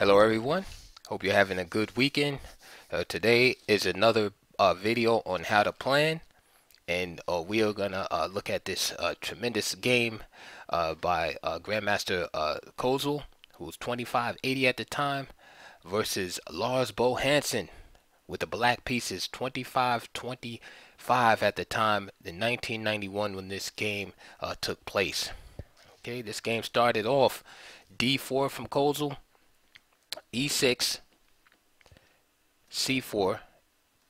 Hello everyone, hope you're having a good weekend. Uh, today is another uh, video on how to plan and uh, we are gonna uh, look at this uh, tremendous game uh, by Grandmaster Kozul who was 2580 at the time versus Lars Bo Hansen with the black pieces 2525 at the time in 1991 when this game took place. Okay, this game started off D4 from Kozul e6, c4,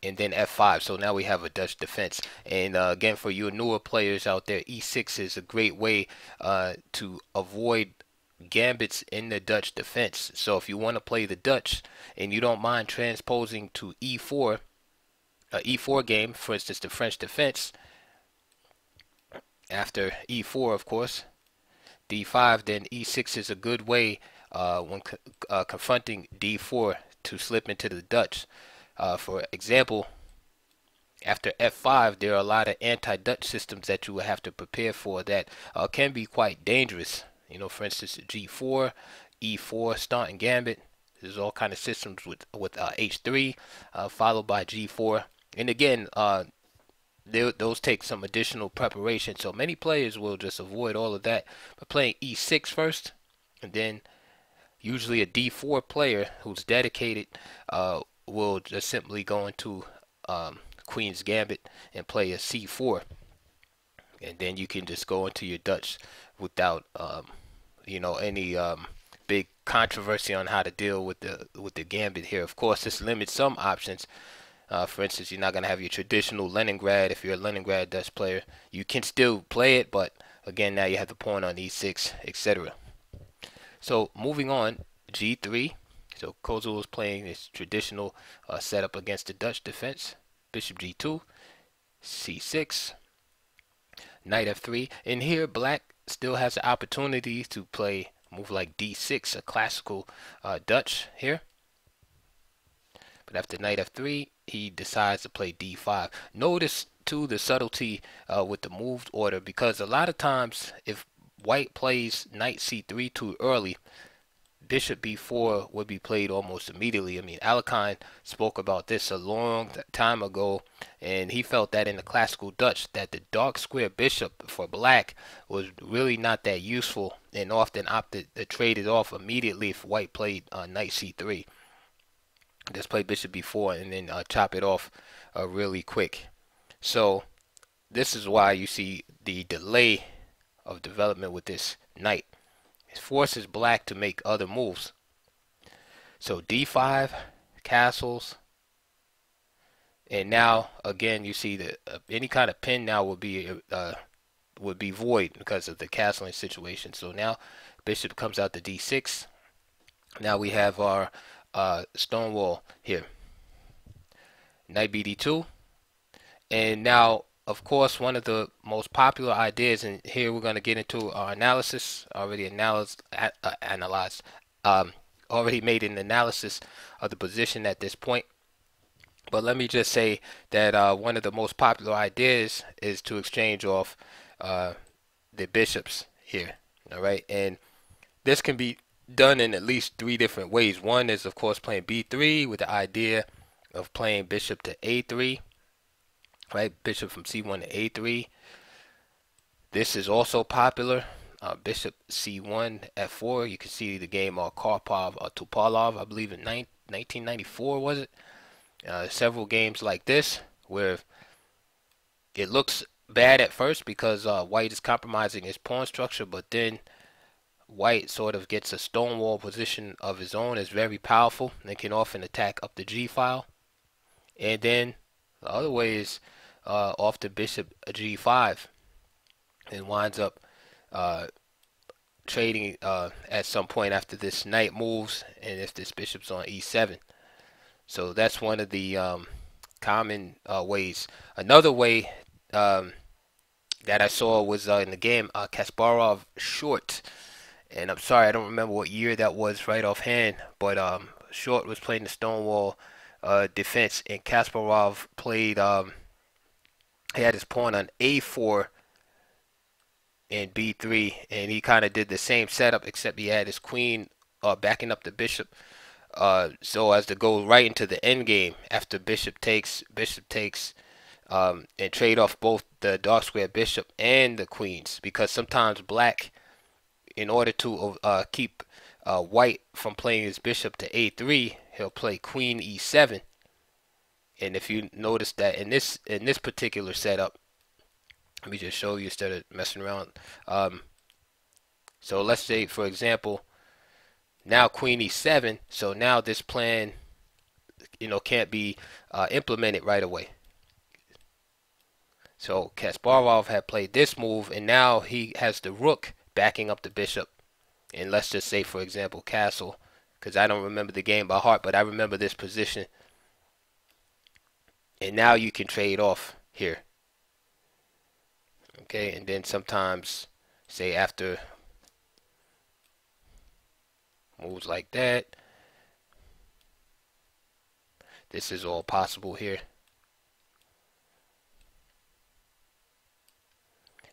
and then f5. So now we have a Dutch defense. And uh, again, for you newer players out there, e6 is a great way uh, to avoid gambits in the Dutch defense. So if you want to play the Dutch and you don't mind transposing to e4, a e4 game, for instance, the French defense, after e4, of course, d5, then e6 is a good way uh, when co uh, confronting d4 to slip into the Dutch. Uh, for example, after f5, there are a lot of anti-Dutch systems that you will have to prepare for that uh, can be quite dangerous. You know, for instance, g4, e4, starting gambit. There's all kind of systems with with h3, uh, followed by g4. And again, those take some additional preparation. So many players will just avoid all of that by playing e6 first, and then usually a D4 player who's dedicated uh, will just simply go into um, Queen's Gambit and play a C4 and then you can just go into your Dutch without um, you know any um, big controversy on how to deal with the with the gambit here. Of course this limits some options. Uh, for instance you're not going to have your traditional Leningrad. If you're a Leningrad Dutch player you can still play it but again now you have the pawn on e6 etc so moving on, g3. So Kozul is playing his traditional uh, setup against the Dutch defense. Bishop g2, c6, knight f3. And here black still has the opportunity to play move like d6, a classical uh, Dutch here. But after knight f3, he decides to play d5. Notice too the subtlety uh, with the moved order because a lot of times if white plays knight c3 too early, bishop b4 would be played almost immediately. I mean, Alekhine spoke about this a long time ago, and he felt that in the classical Dutch that the dark square bishop for black was really not that useful, and often opted to trade it off immediately if white played uh, knight c3. Just play bishop b4 and then uh, chop it off uh, really quick. So this is why you see the delay of development with this knight. It forces black to make other moves. So d5, castles, and now again you see that uh, any kind of pin now would be uh, would be void because of the castling situation. So now bishop comes out to d6. Now we have our uh, stone wall here. Knight bd2, and now of course, one of the most popular ideas, and here we're going to get into our analysis, already analyzed, uh, analyzed um, already made an analysis of the position at this point. But let me just say that uh, one of the most popular ideas is to exchange off uh, the bishops here. All right, and this can be done in at least three different ways. One is, of course, playing b3 with the idea of playing bishop to a3 right? Bishop from c1 to a3. This is also popular. Uh, bishop c1 f4. You can see the game of Karpov or Topalov, I believe in 1994 was it? Uh, several games like this where it looks bad at first because uh, white is compromising his pawn structure, but then white sort of gets a stonewall position of his own. is very powerful and can often attack up the g file. And then the other way is uh, off the bishop g5 and winds up uh, trading uh, at some point after this knight moves and if this bishop's on e7 so that's one of the um, common uh, ways. Another way um, that I saw was uh, in the game uh, Kasparov short. And I'm sorry I don't remember what year that was right offhand but um, short was playing the Stonewall defense and Kasparov played um, he had his pawn on a4 and b3 and he kind of did the same setup except he had his queen uh, backing up the bishop uh, so as to go right into the end game after bishop takes, bishop takes, um, and trade off both the dark square bishop and the queens because sometimes black, in order to uh, keep uh, white from playing his bishop to a3, he'll play queen e7. And if you notice that in this in this particular setup, let me just show you instead of messing around. Um, so let's say, for example, now queen e7. So now this plan, you know, can't be uh, implemented right away. So Kasparov had played this move, and now he has the rook backing up the bishop. And let's just say, for example, castle, because I don't remember the game by heart, but I remember this position. And now you can trade off here. Okay, and then sometimes, say after moves like that, this is all possible here.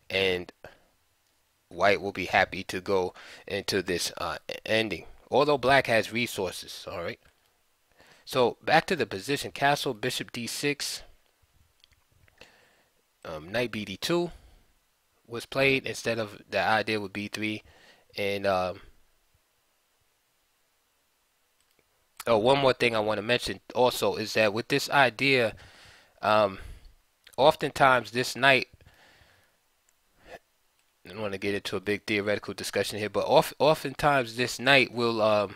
and white will be happy to go into this uh, ending although black has resources all right so back to the position. Castle bishop d6 um, knight bd2 was played instead of the idea with b3 and um, oh one more thing I want to mention also is that with this idea um, oftentimes this knight I don't want to get into a big theoretical discussion here, but oft, oftentimes this knight will um,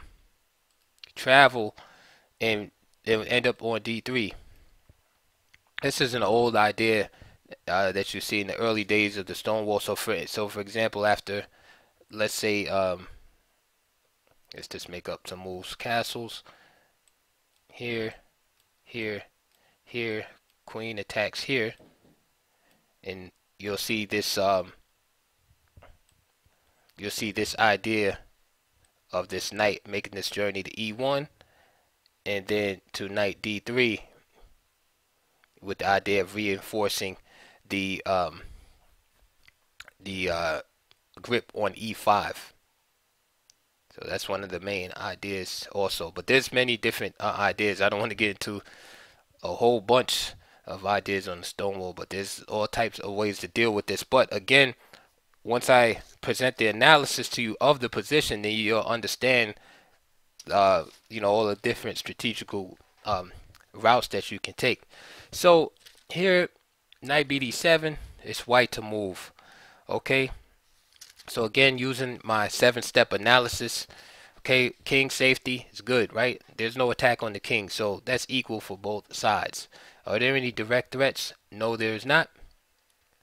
travel and it would end up on d3. This is an old idea uh, that you see in the early days of the Stonewall. So for so for example, after let's say um, let's just make up some moves. Castles here, here, here. Queen attacks here, and you'll see this um, you'll see this idea of this knight making this journey to e1 and then to knight d3 with the idea of reinforcing the um, the uh, grip on e5 so that's one of the main ideas also. But there's many different uh, ideas. I don't want to get into a whole bunch of ideas on the Stonewall but there's all types of ways to deal with this. But again once I present the analysis to you of the position, then you'll understand, uh, you know, all the different strategical um, routes that you can take. So here, knight bd7, it's white to move. Okay. So again, using my seven-step analysis, okay, king safety is good, right? There's no attack on the king, so that's equal for both sides. Are there any direct threats? No, there's not.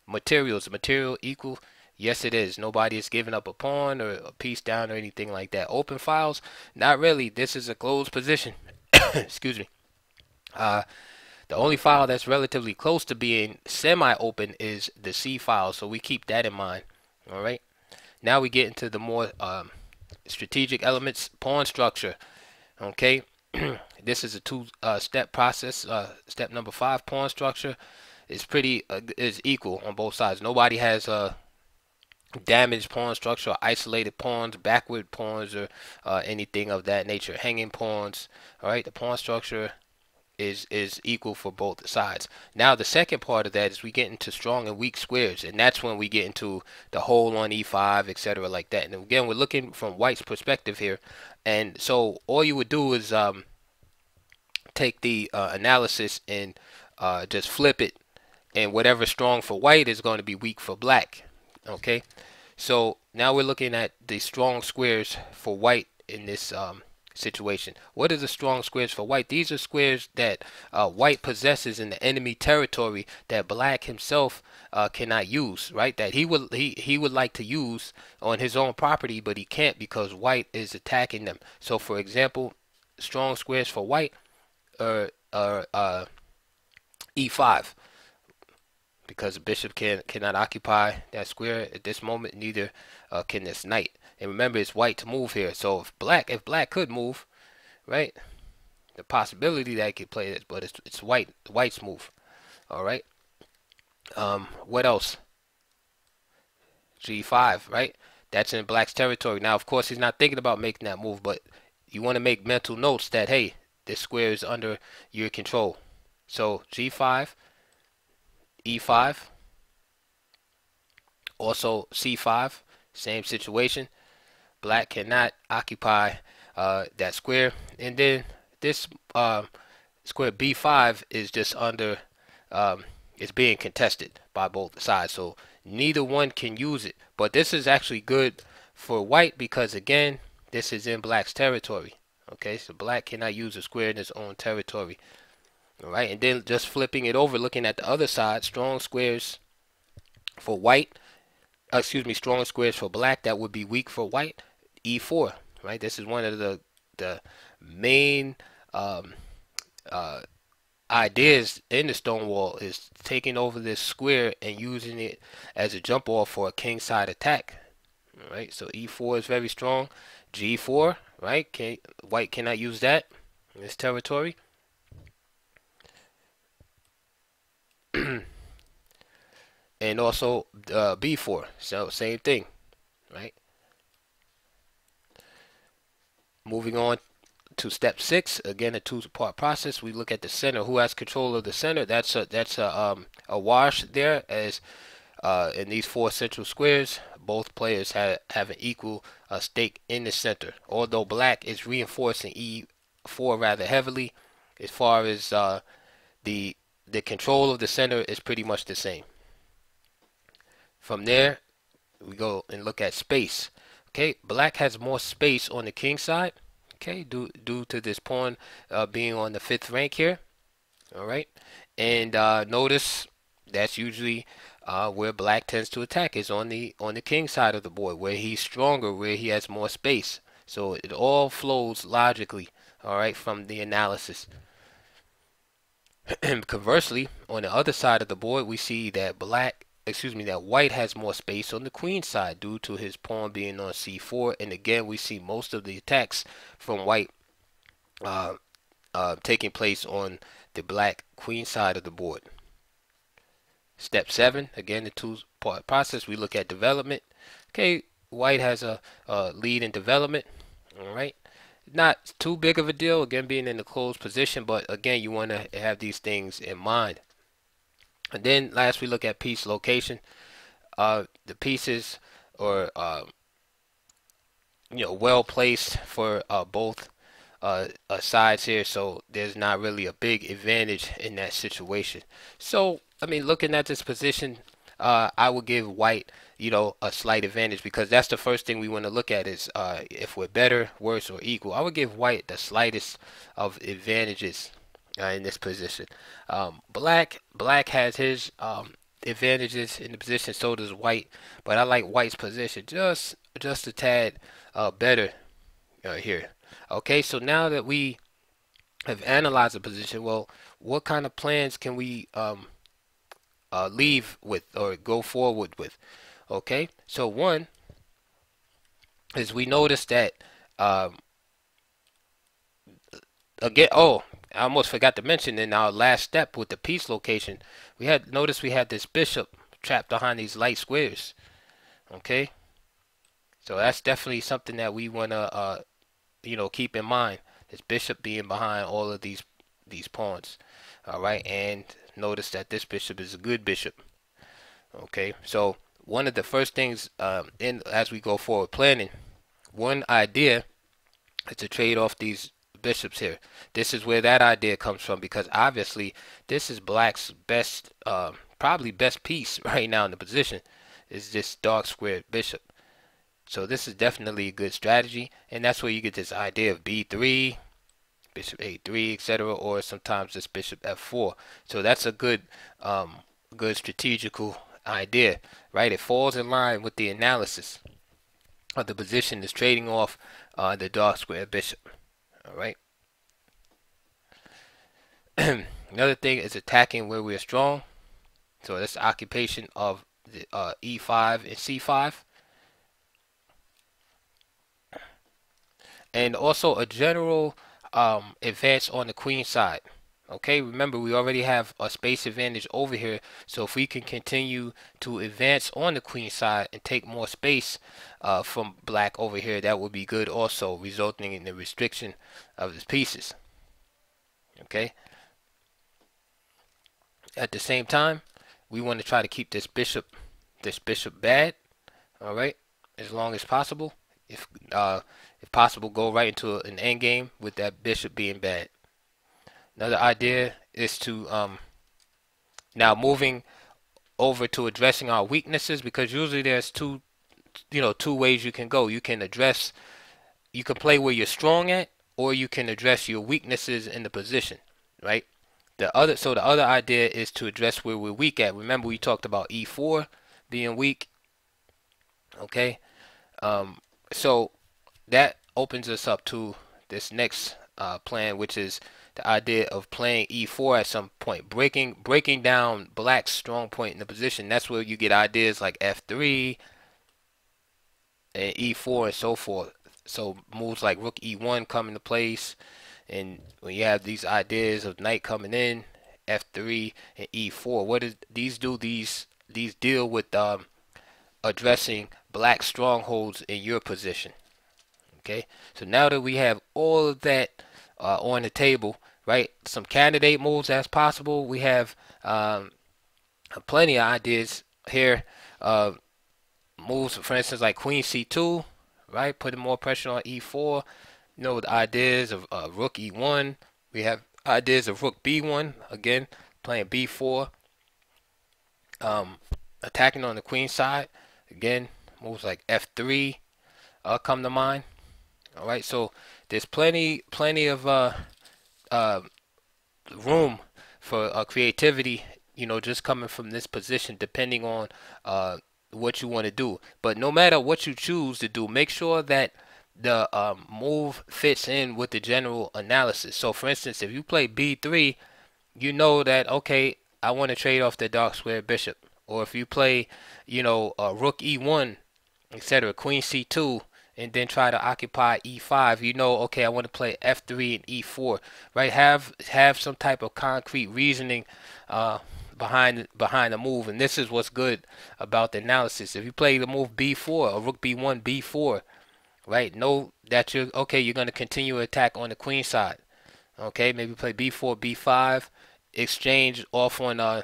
Materials, material equal Yes, it is. Nobody is giving up a pawn or a piece down or anything like that. Open files? Not really. This is a closed position. Excuse me. Uh, the only file that's relatively close to being semi-open is the C file, so we keep that in mind. All right. Now we get into the more um, strategic elements, pawn structure. Okay. this is a two-step uh, process. Uh, step number five, pawn structure, is pretty uh, is equal on both sides. Nobody has a uh, damaged pawn structure, isolated pawns, backward pawns, or uh, anything of that nature. Hanging pawns. All right, the pawn structure is is equal for both sides. Now the second part of that is we get into strong and weak squares, and that's when we get into the hole on e5, etc., like that. And again, we're looking from white's perspective here, and so all you would do is um, take the uh, analysis and uh, just flip it, and whatever strong for white is going to be weak for black okay? So now we're looking at the strong squares for white in this um, situation. What are the strong squares for white? These are squares that uh, white possesses in the enemy territory that black himself uh, cannot use right? That he would he, he would like to use on his own property but he can't because white is attacking them. So for example strong squares for white are, are uh, e5 because the bishop can cannot occupy that square at this moment. Neither uh, can this knight. And remember, it's white to move here. So if black, if black could move, right, the possibility that he could play this, but it's it's white, white's move. All right. Um, what else? G5, right? That's in black's territory. Now, of course, he's not thinking about making that move, but you want to make mental notes that hey, this square is under your control. So G5, E5, also C5, same situation. Black cannot occupy uh, that square, and then this uh, square B5 is just under, um, it's being contested by both sides. So neither one can use it. But this is actually good for white because again, this is in black's territory. Okay, so black cannot use a square in his own territory. All right, and then just flipping it over, looking at the other side, strong squares for white. Uh, excuse me, strong squares for black. That would be weak for white. E4. Right. This is one of the the main um, uh, ideas in the Stonewall is taking over this square and using it as a jump off for a king side attack. All right. So E4 is very strong. G4. Right. Can, white cannot use that in this territory. and also uh, B4. So same thing, right? Moving on to step six, again a two-part process. We look at the center. Who has control of the center? That's a that's a um, a wash there. As uh, in these four central squares, both players have have an equal uh, stake in the center. Although black is reinforcing E4 rather heavily, as far as uh, the the control of the center is pretty much the same. From there, we go and look at space. Okay, black has more space on the king side. Okay, due due to this pawn uh, being on the fifth rank here. All right, and uh, notice that's usually uh, where black tends to attack is on the on the king side of the board, where he's stronger, where he has more space. So it all flows logically. All right, from the analysis. Conversely, on the other side of the board, we see that black, excuse me, that white has more space on the queen side due to his pawn being on c4. And again, we see most of the attacks from white uh, uh, taking place on the black queen side of the board. Step seven, again, the two-part process. We look at development. Okay, white has a, a lead in development. All right not too big of a deal again being in the closed position but again you want to have these things in mind. And then last we look at piece location. Uh, the pieces are uh, you know well placed for uh, both uh, uh, sides here so there's not really a big advantage in that situation. So I mean looking at this position uh, I would give white you know, a slight advantage because that's the first thing we want to look at is uh, if we're better, worse, or equal. I would give white the slightest of advantages uh, in this position. Um, black, black has his um, advantages in the position, so does white. But I like white's position just just a tad uh, better uh, here. Okay, so now that we have analyzed the position, well, what kind of plans can we um, uh, leave with or go forward with? Okay, so one is we notice that um, again. Oh, I almost forgot to mention in our last step with the piece location, we had noticed we had this bishop trapped behind these light squares. Okay, so that's definitely something that we want to, uh, you know, keep in mind. This bishop being behind all of these these pawns. All right, and notice that this bishop is a good bishop. Okay, so one of the first things um, in as we go forward planning, one idea is to trade off these bishops here. This is where that idea comes from because obviously this is black's best, uh, probably best piece right now in the position is this dark squared bishop. So this is definitely a good strategy and that's where you get this idea of b3, bishop a3, etc. or sometimes this bishop f4. So that's a good, um, good strategical idea, right? It falls in line with the analysis of the position is trading off uh, the dark square bishop. All right. Another thing is attacking where we're strong. So that's occupation of the uh, E5 and C5. And also a general um, advance on the queen side. Okay, remember we already have a space advantage over here. So if we can continue to advance on the queen side and take more space uh, from black over here, that would be good also, resulting in the restriction of his pieces. Okay. At the same time, we want to try to keep this bishop, this bishop bad. All right, as long as possible. If uh, if possible, go right into an endgame with that bishop being bad. Another idea is to um, now moving over to addressing our weaknesses because usually there's two you know two ways you can go. You can address you can play where you're strong at or you can address your weaknesses in the position, right? The other so the other idea is to address where we're weak at. Remember we talked about e4 being weak. Okay? Um, so that opens us up to this next uh, plan which is the idea of playing e4 at some point, breaking breaking down black's strong point in the position. That's where you get ideas like f3 and e4 and so forth. So moves like rook e1 come into place, and when you have these ideas of knight coming in, f3 and e4, what does these do? These these deal with um, addressing black strongholds in your position. Okay, so now that we have all of that uh, on the table, right? Some candidate moves as possible. We have um, plenty of ideas here. Uh, moves, for instance, like Queen C2, right? Putting more pressure on E4. You know, the ideas of uh, Rook E1. We have ideas of Rook B1. Again, playing B4. Um, attacking on the Queen side. Again, moves like F3 uh, come to mind. All right, so there's plenty, plenty of uh, room for uh, creativity. You know, just coming from this position, depending on uh, what you want to do. But no matter what you choose to do, make sure that the um, move fits in with the general analysis. So, for instance, if you play b3, you know that okay, I want to trade off the dark square bishop. Or if you play, you know, uh, rook e1, etc., queen c2, and then try to occupy e5 you know okay I want to play f3 and e4 right? Have have some type of concrete reasoning uh, behind behind the move and this is what's good about the analysis. If you play the move b4 or rook b1 b4 right know that you're okay you're going to continue attack on the queen side okay? Maybe play b4 b5 exchange off on uh,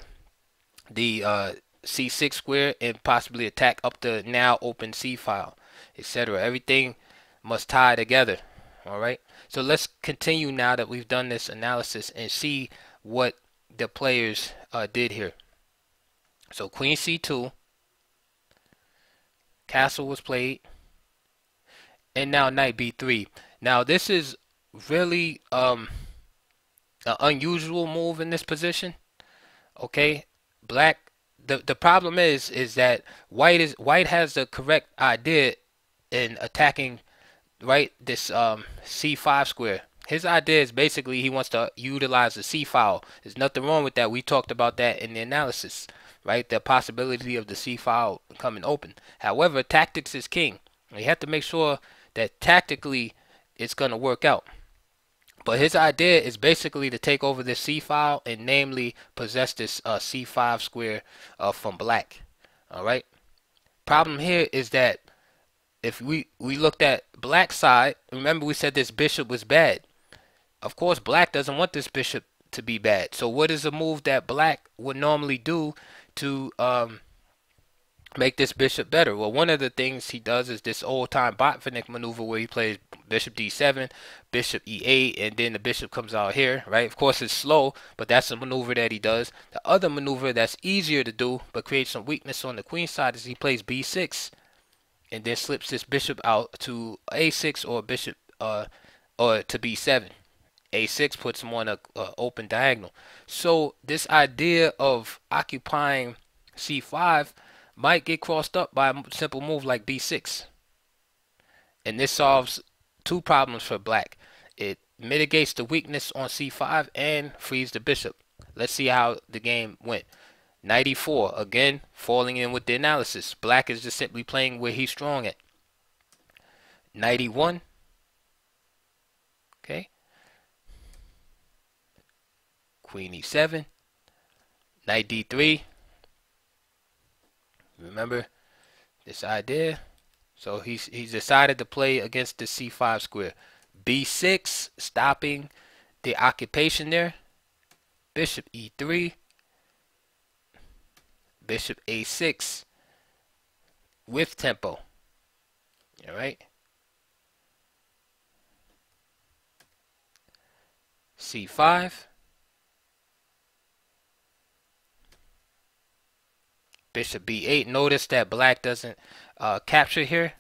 the uh, c6 square and possibly attack up the now open c file etc. Everything must tie together. All right. So let's continue now that we've done this analysis and see what the players uh, did here. So Queen C2, Castle was played, and now Knight B3. Now this is really um, an unusual move in this position. Okay, Black. The the problem is is that White is White has the correct idea in attacking right this um, c5 square. His idea is basically he wants to utilize the c file. There's nothing wrong with that. We talked about that in the analysis, right? The possibility of the c file coming open. However, tactics is king. You have to make sure that tactically it's going to work out. But his idea is basically to take over this C file and namely possess this uh, C5 square uh, from black. Alright. Problem here is that if we we looked at black side, remember we said this bishop was bad. Of course, black doesn't want this bishop to be bad. So what is a move that black would normally do to um, make this bishop better? Well, one of the things he does is this old-time Botvinnik maneuver where he plays bishop d7, bishop e8, and then the bishop comes out here, right? Of course, it's slow, but that's a maneuver that he does. The other maneuver that's easier to do but creates some weakness on the queen side is he plays b6 and then slips this bishop out to a6 or bishop uh, or to b7. a6 puts him on a, a open diagonal. So this idea of occupying c5 might get crossed up by a simple move like b6. And this solves two problems for black. It mitigates the weakness on c5 and frees the bishop. Let's see how the game went. 94, again, falling in with the analysis. Black is just simply playing where he's strong at. 91. Okay. queen e7, knight d3. Remember this idea? So he's he's decided to play against the c5 square. b6, stopping the occupation there. Bishop e3. Bishop a6 with tempo. All right. c5. Bishop b8. Notice that black doesn't uh, capture here.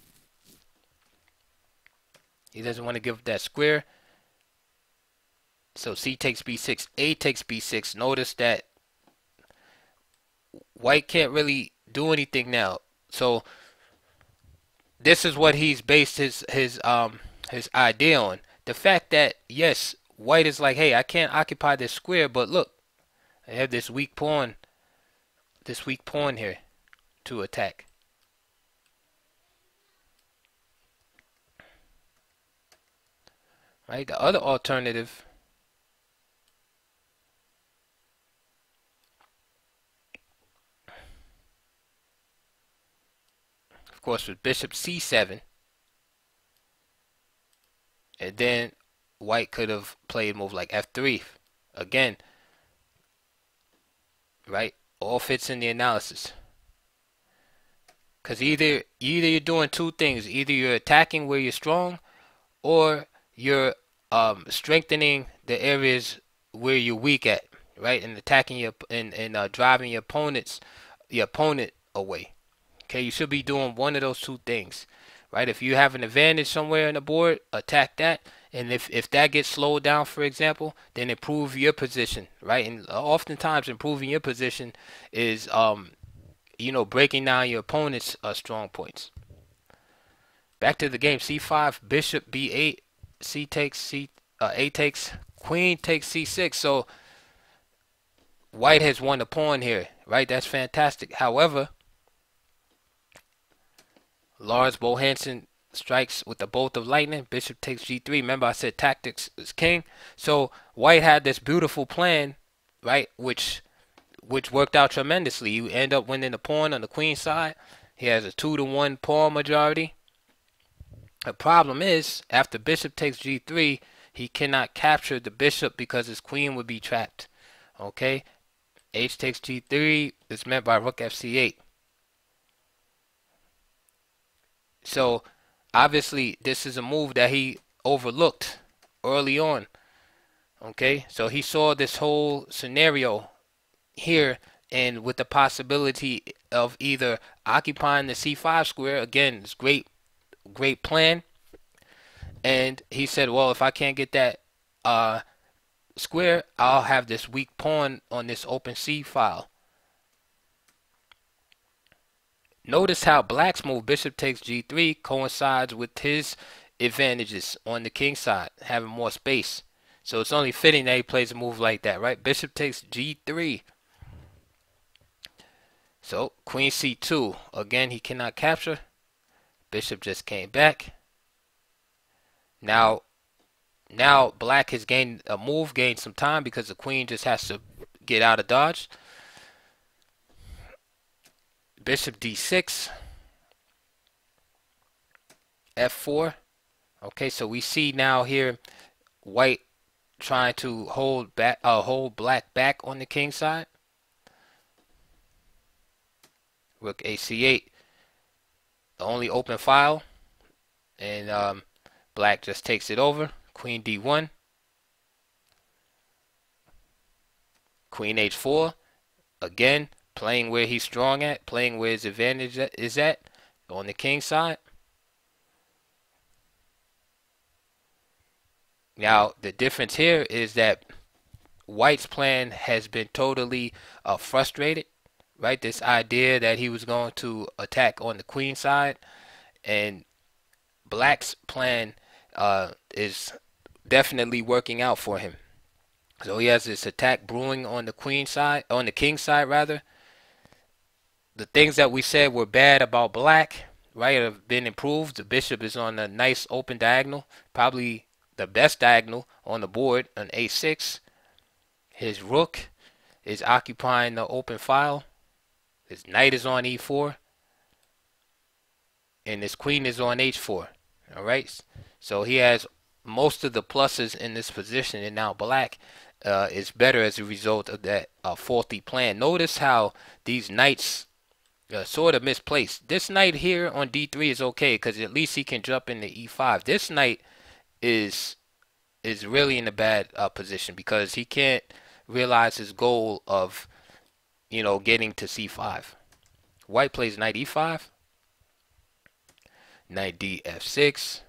He doesn't want to give up that square. So c takes b6, a takes b6. Notice that white can't really do anything now. So this is what he's based his his um his idea on. The fact that yes, white is like, hey, I can't occupy this square, but look, I have this weak pawn, this weak pawn here to attack. Right, the other alternative course with bishop c7 and then white could have played move like f3 again right? All fits in the analysis. Because either either you're doing two things. Either you're attacking where you're strong or you're um, strengthening the areas where you're weak at right? And attacking your and, and uh, driving your opponents your opponent away okay you should be doing one of those two things right if you have an advantage somewhere in the board attack that and if, if that gets slowed down, for example, then improve your position, right? And oftentimes improving your position is, um, you know, breaking down your opponent's uh, strong points. Back to the game, c5, bishop b8, c takes, c, uh, a takes, queen takes c6. So white has won the pawn here, right? That's fantastic. However, Lars Bo Hansen strikes with the bolt of lightning. Bishop takes g3. Remember I said tactics is king. So white had this beautiful plan, right, which which worked out tremendously. You end up winning the pawn on the queen side. He has a 2 to 1 pawn majority. The problem is, after bishop takes g3, he cannot capture the bishop because his queen would be trapped. Okay? h takes g3 is met by rook fc8. So obviously this is a move that he overlooked early on. Okay, so he saw this whole scenario here and with the possibility of either occupying the c5 square. Again it's great great plan. And he said well if i can't get that uh, square i'll have this weak pawn on this open c file Notice how black's move bishop takes g3 coincides with his advantages on the king side, having more space. So it's only fitting that he plays a move like that, right? Bishop takes g3. So queen c2. Again, he cannot capture. Bishop just came back. Now, now black has gained a move, gained some time because the queen just has to get out of dodge. Bishop d6. f4. Okay, so we see now here white trying to hold back uh, hold black back on the king side. Rook ac8. The only open file. And um, black just takes it over. Queen d1. Queen h4. Again, playing where he's strong at, playing where his advantage is at on the king side. Now, the difference here is that White's plan has been totally uh, frustrated, right? This idea that he was going to attack on the queen side, and Black's plan uh, is definitely working out for him. So he has this attack brewing on the queen side, on the king side rather, the things that we said were bad about black, right, have been improved. The bishop is on a nice open diagonal, probably the best diagonal on the board, an a6. His rook is occupying the open file. His knight is on e4. And his queen is on h4. Alright? So he has most of the pluses in this position. And now black uh, is better as a result of that uh, faulty plan. Notice how these knights uh, sort of misplaced. This knight here on d3 is okay because at least he can jump into e5. This knight is is really in a bad uh, position because he can't realize his goal of, you know, getting to c5. White plays knight e5, knight d f6,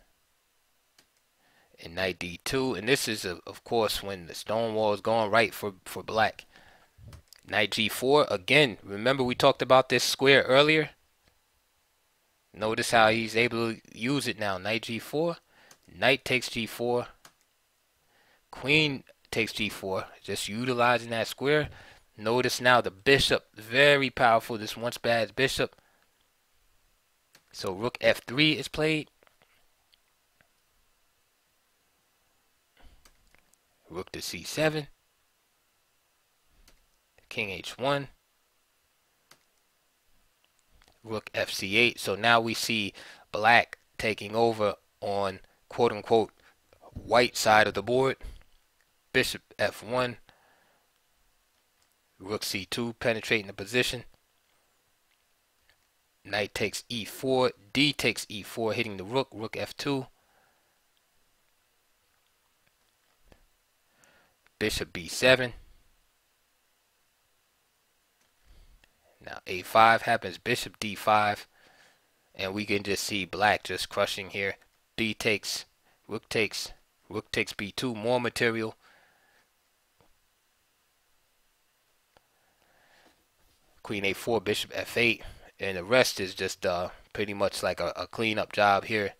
and knight d2. And this is, of course, when the stone wall is going right for, for black. Knight g4. Again, remember we talked about this square earlier? Notice how he's able to use it now. Knight g4. Knight takes g4. Queen takes g4. Just utilizing that square. Notice now the bishop. Very powerful. This once bad bishop. So rook f3 is played. Rook to c7. King h1. Rook fc8. So now we see black taking over on quote unquote white side of the board. Bishop f1. Rook c2 penetrating the position. Knight takes e4. D takes e4 hitting the rook. Rook f2. Bishop b7. Now a5 happens, bishop d5, and we can just see black just crushing here. B takes, rook takes, rook takes b2, more material. Queen a4, bishop f8, and the rest is just uh, pretty much like a, a cleanup job here.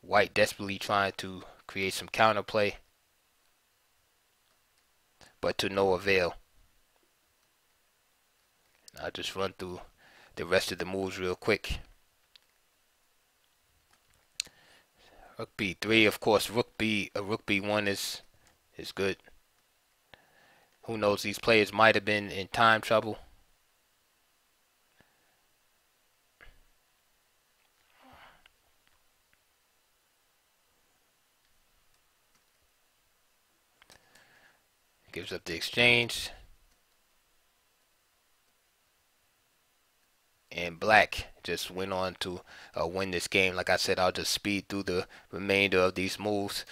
White desperately trying to create some counterplay but to no avail. I'll just run through the rest of the moves real quick. Rook b3, of course, rook b, a rook b1 is is good. Who knows? These players might have been in time trouble. Gives up the exchange. And black just went on to uh, win this game. Like I said, I'll just speed through the remainder of these moves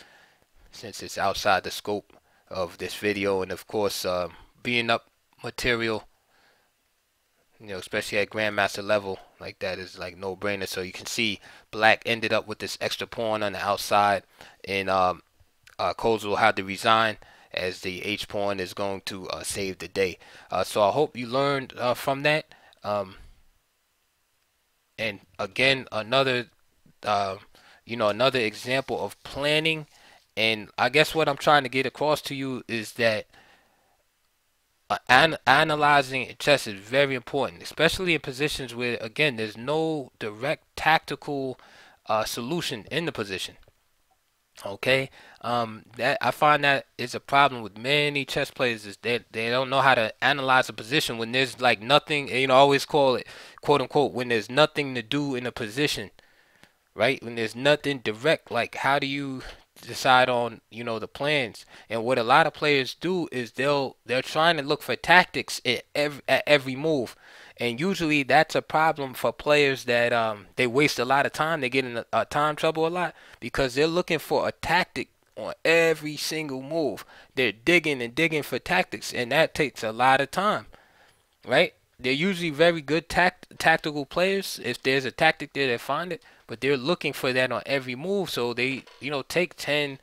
since it's outside the scope of this video. And of course, uh, being up material, you know, especially at Grandmaster level, like that is like no brainer. So you can see black ended up with this extra pawn on the outside. And um, uh, Kozul had to resign as the H pawn is going to uh, save the day. Uh, so I hope you learned uh, from that. Um, and again, another, uh, you know, another example of planning. And I guess what I'm trying to get across to you is that uh, an analyzing chess is very important, especially in positions where, again, there's no direct tactical uh, solution in the position. Okay, um, that I find that is a problem with many chess players is that they don't know how to analyze a position when there's like nothing. You know, I always call it quote unquote when there's nothing to do in a position, right? When there's nothing direct. Like, how do you decide on you know the plans? And what a lot of players do is they'll they're trying to look for tactics at every at every move and usually that's a problem for players that um, they waste a lot of time. They get in a, a time trouble a lot because they're looking for a tactic on every single move. They're digging and digging for tactics, and that takes a lot of time, right? They're usually very good tact tactical players. If there's a tactic there, they find it, but they're looking for that on every move. So they, you know, take 10,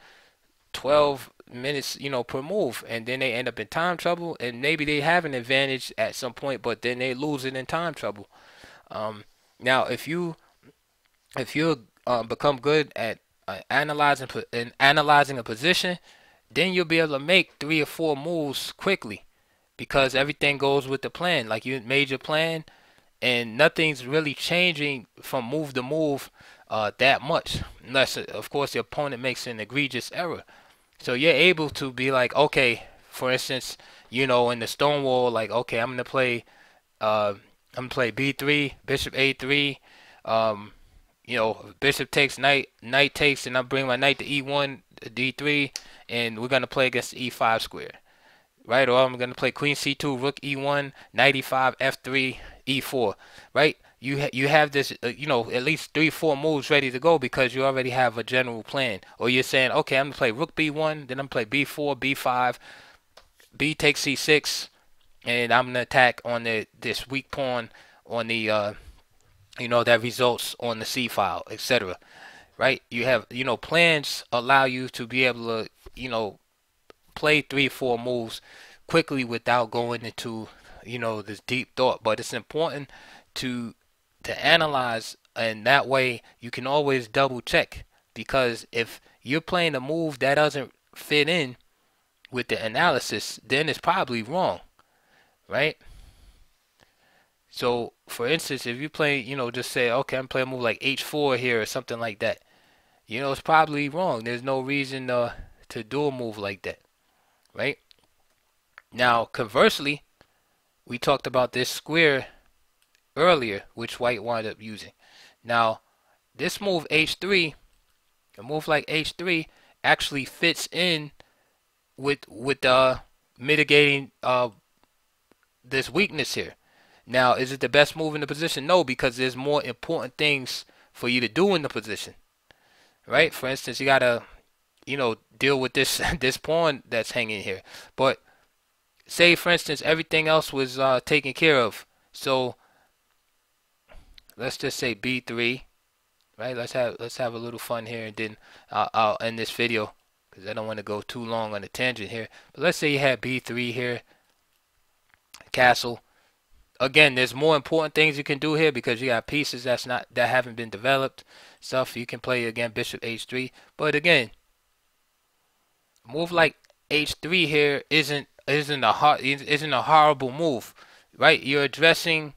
12 minutes, you know, per move, and then they end up in time trouble, and maybe they have an advantage at some point, but then they lose it in time trouble. Um, now, if you if you uh, become good at uh, analyzing and analyzing a position, then you'll be able to make three or four moves quickly because everything goes with the plan. Like you made your plan, and nothing's really changing from move to move uh, that much, unless of course the opponent makes an egregious error. So you're able to be like, okay, for instance, you know, in the Stonewall, like, okay, I'm gonna play, uh, I'm gonna play B3, Bishop A3, um, you know, Bishop takes knight, knight takes, and I bring my knight to E1, D3, and we're gonna play against E5 square, right? Or I'm gonna play Queen C2, Rook E1, Knight E5, F3, E4, right? You ha you have this, uh, you know, at least three, four moves ready to go because you already have a general plan. Or you're saying, okay, I'm gonna play Rook B1, then I'm gonna play B4, B5, B takes C6, and I'm gonna attack on the this weak pawn on the uh, you know that results on the C file, etc. Right? You have you know plans allow you to be able to you know play three four moves quickly without going into you know this deep thought. But it's important to to analyze, and that way you can always double check because if you're playing a move that doesn't fit in with the analysis, then it's probably wrong, right? So, for instance, if you play, you know, just say, okay, I'm playing a move like h4 here or something like that, you know, it's probably wrong. There's no reason uh, to do a move like that, right? Now, conversely, we talked about this square earlier, which white wound up using. Now, this move h3, a move like h3, actually fits in with with uh, mitigating uh, this weakness here. Now, is it the best move in the position? No, because there's more important things for you to do in the position. Right? For instance, you gotta, you know, deal with this this pawn that's hanging here. But say, for instance, everything else was uh, taken care of. So let's just say B3. Right? Let's have let's have a little fun here, and then I'll, I'll end this video because I don't want to go too long on a tangent here. But let's say you had B3 here, castle again, there's more important things you can do here because you got pieces that's not that haven't been developed. Stuff you can play again, bishop h3. But again, move like h3 here isn't isn't a isn't a horrible move, right? You're addressing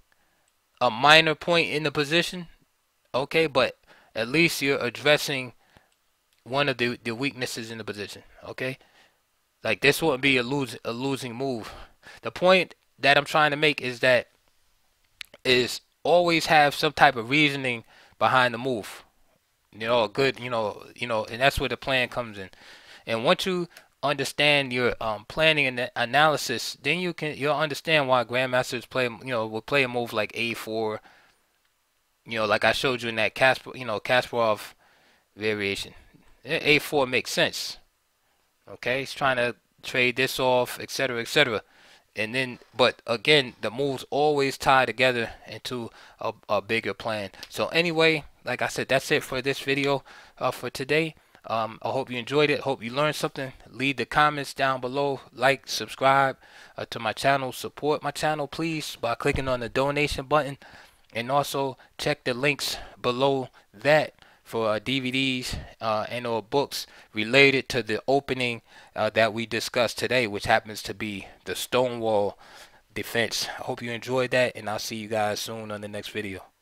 a minor point in the position, okay, but at least you're addressing one of the the weaknesses in the position, okay. Like this wouldn't be a lose a losing move. The point that I'm trying to make is that is always have some type of reasoning behind the move. You know, a good, you know, you know, and that's where the plan comes in. And once you understand your um, planning and analysis, then you can you'll understand why grandmasters play, you know, will play a move like A4. You know, like I showed you in that Kasper, you know, Kasparov variation. A4 makes sense. Okay, he's trying to trade this off, etc., etc and then but again the moves always tie together into a, a bigger plan so anyway like i said that's it for this video uh, for today um, i hope you enjoyed it. Hope you learned something. Leave the comments down below. Like subscribe uh, to my channel. Support my channel please by clicking on the donation button. And also check the links below that for uh, DVDs uh, and or books related to the opening uh, that we discussed today, which happens to be the Stonewall defense. I hope you enjoyed that, and I'll see you guys soon on the next video.